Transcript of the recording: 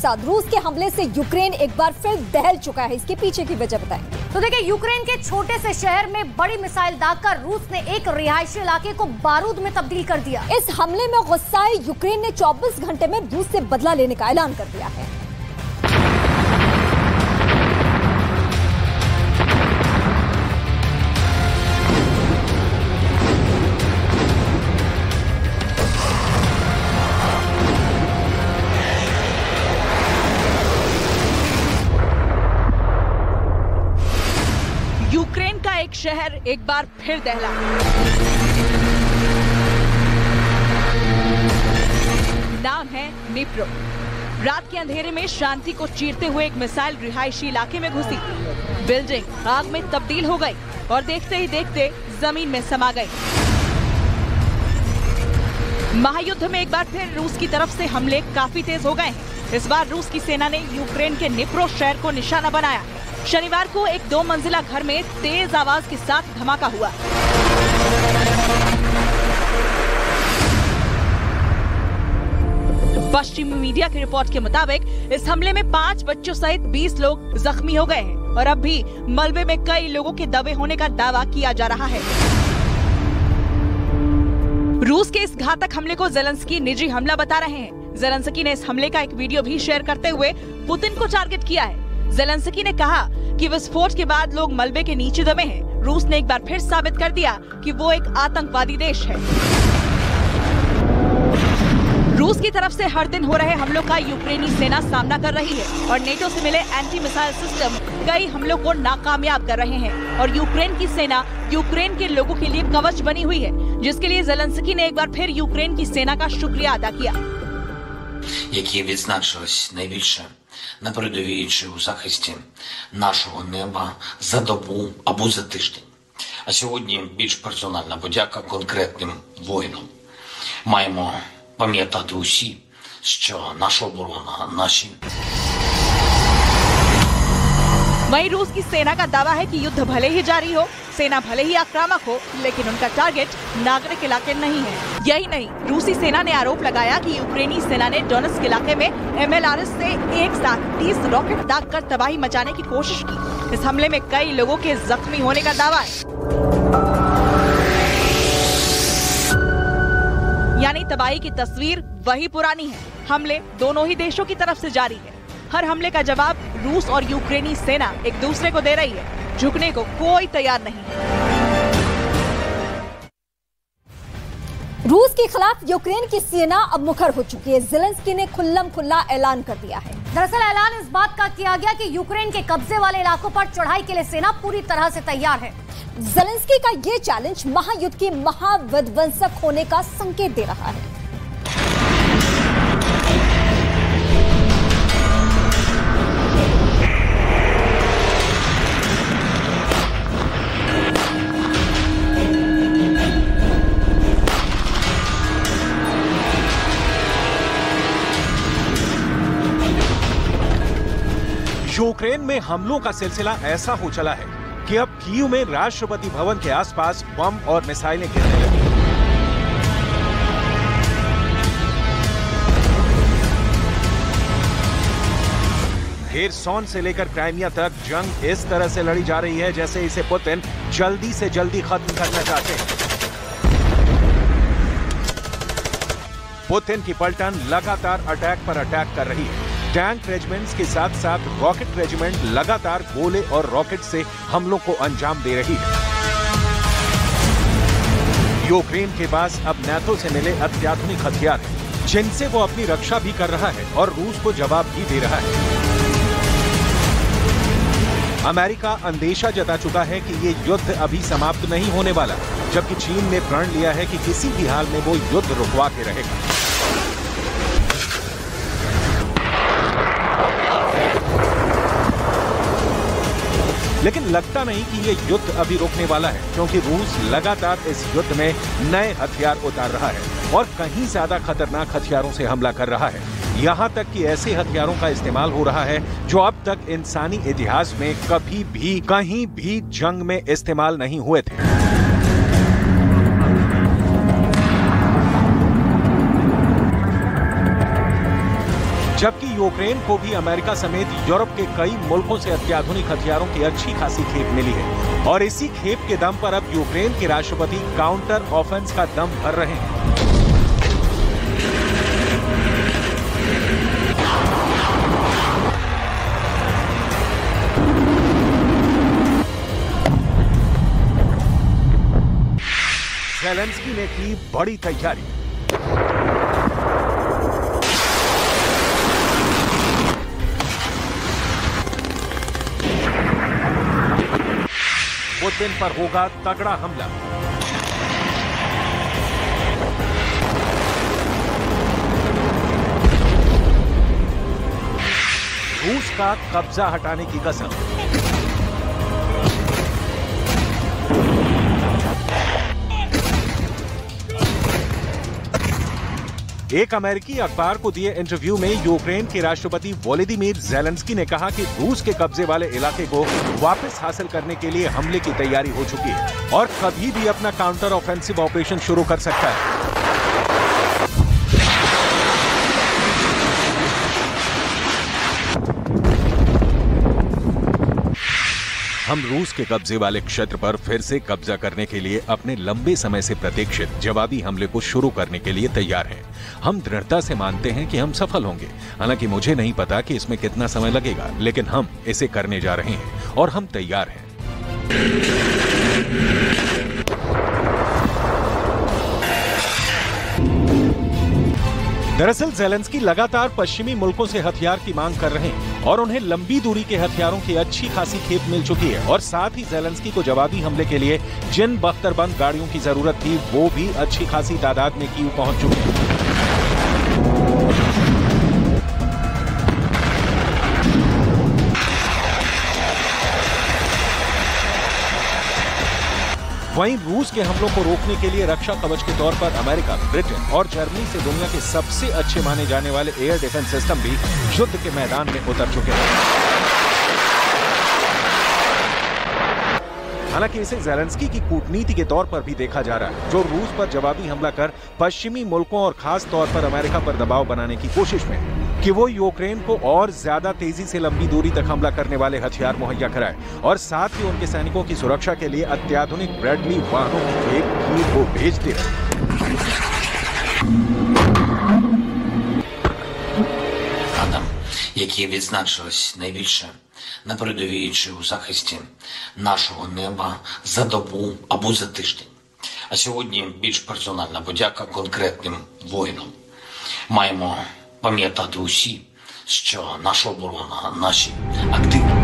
साथ रूस के हमले से यूक्रेन एक बार फिर दहल चुका है। इसके पीछे की वजह बताएँ। तो देखिए यूक्रेन के छोटे से शहर में बड़ी मिसाइल दागकर रूस ने एक रिहायशी इलाके को बारूद में तब्दील कर दिया। इस हमले में गुस्साए यूक्रेन ने 24 घंटे में रूस से बदला लेने का ऐलान कर दिया है। एक शहर एक बार फिर दहला। नाम है निप्रो रात के अंधेरे में शांति को चीरते हुए एक मिसाइल रिहायशी इलाके में घुसी। बिल्डिंग आग में तब्दील हो गई और देखते ही देखते ज़मीन में समा गई। महायुद्ध में एक बार फिर रूस की तरफ़ से हमले काफ़ी तेज हो गए हैं। इस बार रूस की सेना ने यूक्रेन के निप्रो शहर को निशाना बनाया। शनिवार को एक दो मंजिला घर में तेज आवाज़ के साथ धमाका हुआ। पश्चिमी मीडिया की रिपोर्ट के मुताबिक, इस हमले में पाँच बच्चों सहित 20 लोग जख्मी हो गए हैं और अब भी मलबे में कई लोगों के दबे होने का दावा किया जा रहा है। रूस के इस घातक हमले को जेलेंस्की निजी हमला बता रहे हैं। जेलेंस्की ने इस हमले का एक वीडियो भी शेयर करते हुए पुतिन को टारगेट किया है। जेलेंसकी ने कहा कि विस्फोट के बाद लोग मलबे के नीचे दबे हैं। रूस ने एक बार फिर साबित कर दिया कि वो एक आतंकवादी देश है। रूस की तरफ़ से हर दिन हो रहे हमलों का यूक्रेनी सेना सामना कर रही है और नेटो से मिले एंटी मिसाइल सिस्टम कई हमलों को नाकामयाब कर रहे हैं और यूक्रेन की सेना यूक्रेन के लोगों के लिए कवच बनी हुई है, जिसके लिए जेलेंसकी ने एक बार फिर यूक्रेन की सेना का शुक्रिया अदा किया। на передовій чи у захисті нашого неба за добу або за тиждень. А сьогодні більш персональна подяка конкретним воїнам. Маємо пам'ятати усі, що наша оборона, наші वहीं रूस की सेना का दावा है कि युद्ध भले ही जारी हो सेना भले ही आक्रामक हो, लेकिन उनका टारगेट नागरिक इलाके नहीं है। यही नहीं, रूसी सेना ने आरोप लगाया कि यूक्रेनी सेना ने डोनेस्क इलाके में एमएलआरएस से एक साथ 30 रॉकेट दाग कर तबाही मचाने की कोशिश की। इस हमले में कई लोगों के जख्मी होने का दावा है। यानी तबाही की तस्वीर वही पुरानी है। हमले दोनों ही देशों की तरफ़ से जारी है। हर हमले का जवाब रूस और यूक्रेनी सेना एक दूसरे को दे रही है। झुकने को कोई तैयार नहीं। रूस के खिलाफ यूक्रेन की सेना अब मुखर हो चुकी है। जेलेंस्की ने खुल्लम खुल्ला ऐलान कर दिया है। दरअसल ऐलान इस बात का किया गया कि यूक्रेन के कब्जे वाले इलाकों पर चढ़ाई के लिए सेना पूरी तरह से तैयार है। जेलेंस्की का ये चैलेंज महायुद्ध के महाविध्वंसक होने का संकेत दे रहा है। यूक्रेन में हमलों का सिलसिला ऐसा हो चला है कि अब कीव में राष्ट्रपति भवन के आसपास बम और मिसाइलें गिरने लगी। हेरसोन से लेकर क्राइमिया तक जंग इस तरह से लड़ी जा रही है जैसे इसे पुतिन जल्दी से जल्दी खत्म करना चाहते हैं। पुतिन की पलटन लगातार अटैक पर अटैक कर रही है। टैंक रेजिमेंट्स के साथ साथ रॉकेट रेजिमेंट लगातार गोले और रॉकेट से हमलों को अंजाम दे रही है। यूक्रेन के पास अब नैतो से मिले अत्याधुनिक हथियार हैं, जिनसे वो अपनी रक्षा भी कर रहा है और रूस को जवाब भी दे रहा है। अमेरिका अंदेशा जता चुका है कि ये युद्ध अभी समाप्त नहीं होने वाला जबकि चीन ने प्रण लिया है कि किसी भी हाल में वो युद्ध रुकवा के रहेगा। लेकिन लगता नहीं कि ये युद्ध अभी रोकने वाला है, क्योंकि रूस लगातार इस युद्ध में नए हथियार उतार रहा है और कहीं ज़्यादा खतरनाक हथियारों से हमला कर रहा है। यहाँ तक कि ऐसे हथियारों का इस्तेमाल हो रहा है, जो अब तक इंसानी इतिहास में कभी भी, कहीं भी जंग में इस्तेमाल नहीं हुए थे। जबकि यूक्रेन को भी अमेरिका समेत यूरोप के कई मुल्कों से अत्याधुनिक हथियारों की अच्छी खासी खेप मिली है। और इसी खेप के दम पर अब यूक्रेन के राष्ट्रपति काउंटर ऑफेंस का दम भर रहे हैं। जेलेंस्की ने की बड़ी तैयारी। वो दिन पर होगा तगड़ा हमला। रूस का कब्जा हटाने की कसम। एक अमेरिकी अखबार को दिए इंटरव्यू में यूक्रेन के राष्ट्रपति वोलेदिमिर जेलेंस्की ने कहा कि रूस के कब्जे वाले इलाके को वापस हासिल करने के लिए हमले की तैयारी हो चुकी है और कभी भी अपना काउंटर ऑफेंसिव ऑपरेशन शुरू कर सकता है। हम रूस के कब्जे वाले क्षेत्र पर फिर से कब्जा करने के लिए अपने लंबे समय से प्रतीक्षित जवाबी हमले को शुरू करने के लिए तैयार हैं। हम दृढ़ता से मानते हैं कि हम सफल होंगे। हालाँकि मुझे नहीं पता कि इसमें कितना समय लगेगा, लेकिन हम इसे करने जा रहे हैं और हम तैयार हैं। दरअसल जेलेंस्की लगातार पश्चिमी मुल्कों से हथियार की मांग कर रहे हैं। और उन्हें लंबी दूरी के हथियारों की अच्छी खासी खेप मिल चुकी है। और साथ ही जेलेंस्की को जवाबी हमले के लिए जिन बख्तरबंद गाड़ियों की ज़रूरत थी, वो भी अच्छी खासी तादाद में की पहुँच चुकी हैं। वहीं रूस के हमलों को रोकने के लिए रक्षा कवच के तौर पर अमेरिका, ब्रिटेन और जर्मनी से दुनिया के सबसे अच्छे माने जाने वाले एयर डिफेंस सिस्टम भी युद्ध के मैदान में उतर चुके हैं। हालाँकि इसे जेलेंस्की की कूटनीति के तौर पर भी देखा जा रहा है, जो रूस पर जवाबी हमला कर पश्चिमी मुल्कों और खास तौर पर अमेरिका पर दबाव बनाने की कोशिश में है। कि वो यूक्रेन को और ज्यादा तेजी से लंबी दूरी तक हमला करने वाले हथियार मुहैया कराए और साथ ही उनके सैनिकों की सुरक्षा के लिए अत्याधुनिक ब्रेडली वाहनों की खेप कीव को भेजते रहे Адам, які відзначились найбільше на передовій чи у захисті нашого неба за добу або за тиждень. А сьогодні більш персональна подяка конкретним воїнам. Маємо пам'ятати усі, що наша оборона, наші активні